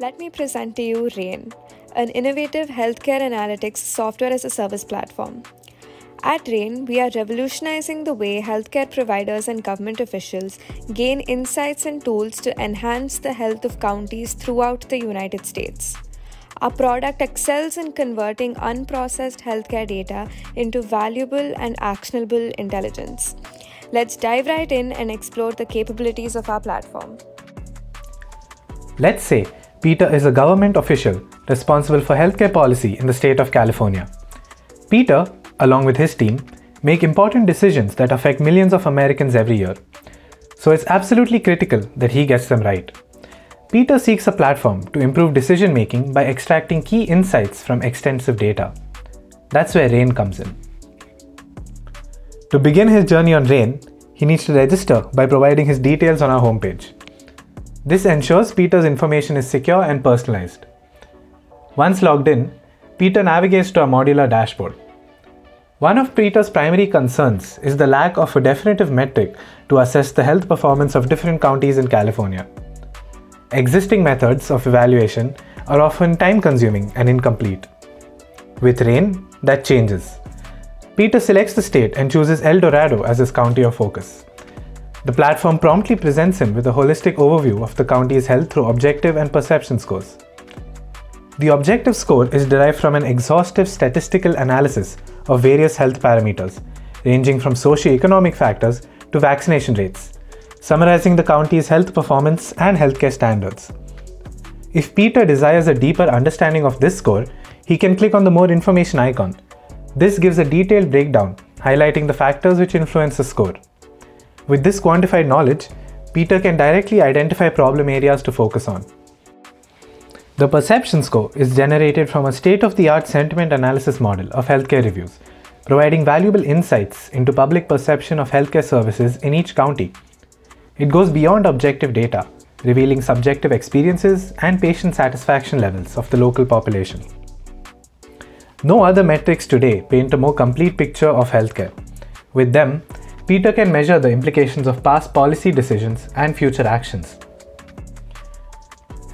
Let me present to you RHAIN, an innovative healthcare analytics software as a service platform. At RHAIN, we are revolutionizing the way healthcare providers and government officials gain insights and tools to enhance the health of counties throughout the United States. Our product excels in converting unprocessed healthcare data into valuable and actionable intelligence. Let's dive right in and explore the capabilities of our platform. Let's say Peter is a government official responsible for healthcare policy in the state of California. Peter, along with his team, make important decisions that affect millions of Americans every year. So it's absolutely critical that he gets them right. Peter seeks a platform to improve decision making by extracting key insights from extensive data. That's where RHAIN comes in. To begin his journey on RHAIN, he needs to register by providing his details on our homepage. This ensures Peter's information is secure and personalized. Once logged in, Peter navigates to a modular dashboard. One of Peter's primary concerns is the lack of a definitive metric to assess the health performance of different counties in California. Existing methods of evaluation are often time consuming and incomplete. With RHAIN, that changes. Peter selects the state and chooses El Dorado as his county of focus. The platform promptly presents him with a holistic overview of the county's health through objective and perception scores. The objective score is derived from an exhaustive statistical analysis of various health parameters, ranging from socio-economic factors to vaccination rates, summarizing the county's health performance and healthcare standards. If Peter desires a deeper understanding of this score, he can click on the More Information icon. This gives a detailed breakdown, highlighting the factors which influence the score. With this quantified knowledge, Peter can directly identify problem areas to focus on. The perception score is generated from a state-of-the-art sentiment analysis model of healthcare reviews, providing valuable insights into public perception of healthcare services in each county. It goes beyond objective data, revealing subjective experiences and patient satisfaction levels of the local population. No other metrics today paint a more complete picture of healthcare. With them, Peter can measure the implications of past policy decisions and future actions.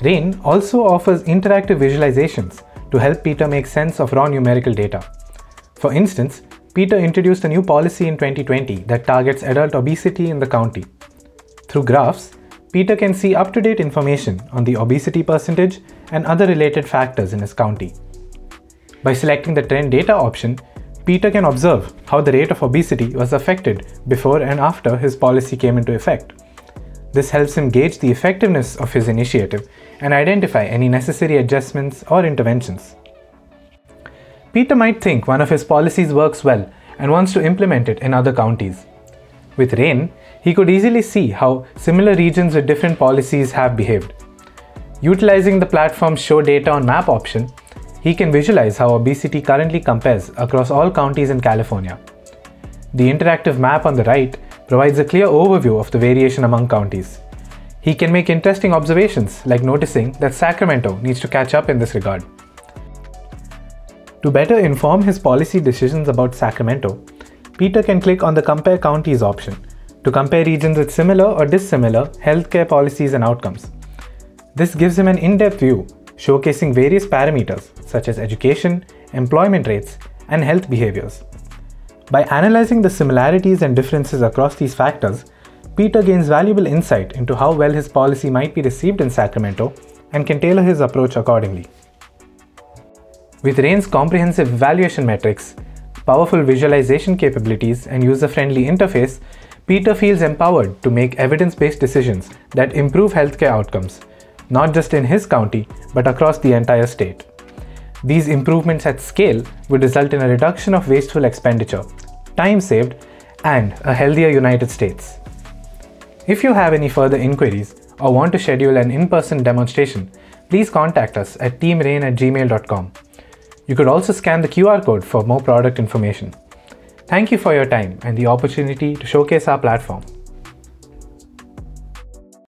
RHAIN also offers interactive visualizations to help Peter make sense of raw numerical data. For instance, Peter introduced a new policy in 2020 that targets adult obesity in the county. Through graphs, Peter can see up-to-date information on the obesity percentage and other related factors in his county. By selecting the trend data option, Peter can observe how the rate of obesity was affected before and after his policy came into effect. This helps him gauge the effectiveness of his initiative and identify any necessary adjustments or interventions. Peter might think one of his policies works well and wants to implement it in other counties. With RHAIN, he could easily see how similar regions with different policies have behaved. Utilizing the platform's Show Data on Map option, he can visualize how obesity currently compares across all counties in California. The interactive map on the right provides a clear overview of the variation among counties. He can make interesting observations like noticing that Sacramento needs to catch up in this regard. To better inform his policy decisions about Sacramento, Peter can click on the Compare Counties option to compare regions with similar or dissimilar healthcare policies and outcomes. This gives him an in-depth view showcasing various parameters such as education, employment rates, and health behaviors. By analyzing the similarities and differences across these factors, Peter gains valuable insight into how well his policy might be received in Sacramento and can tailor his approach accordingly. With RHAIN's comprehensive evaluation metrics, powerful visualization capabilities, and user-friendly interface, Peter feels empowered to make evidence-based decisions that improve healthcare outcomes not just in his county, but across the entire state. These improvements at scale would result in a reduction of wasteful expenditure, time saved, and a healthier United States. If you have any further inquiries or want to schedule an in-person demonstration, please contact us at teamrain at gmail.com. You could also scan the QR code for more product information. Thank you for your time and the opportunity to showcase our platform.